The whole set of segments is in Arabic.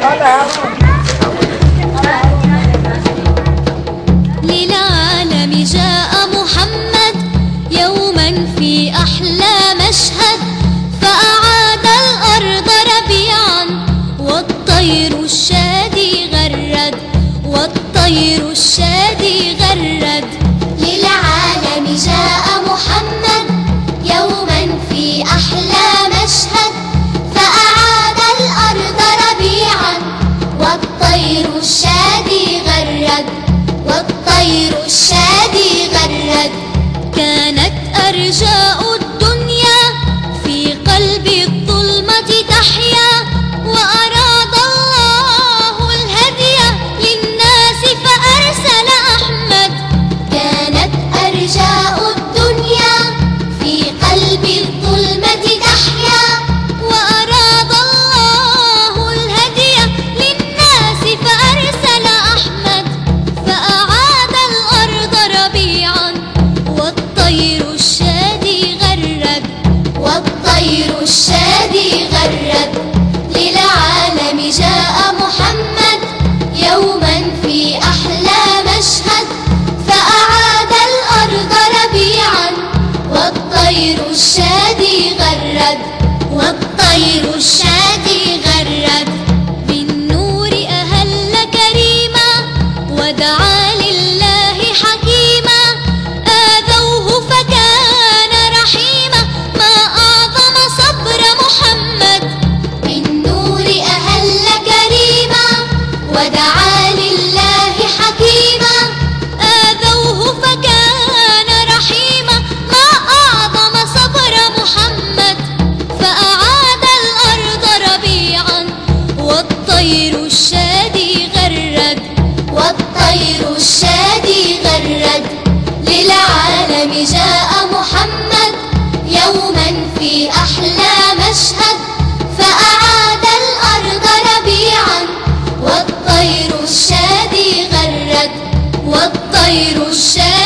拜拜。خير الشادي غرد كانت أرجاء البرد والطير الشادي. والطير الشادي غرد والطير الشادي غرد. للعالم جاء محمد يوما في أحلى مشهد. فأعاد الأرض ربيعا والطير الشادي غرد والطير الشادي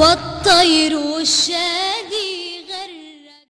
والطير والشاعر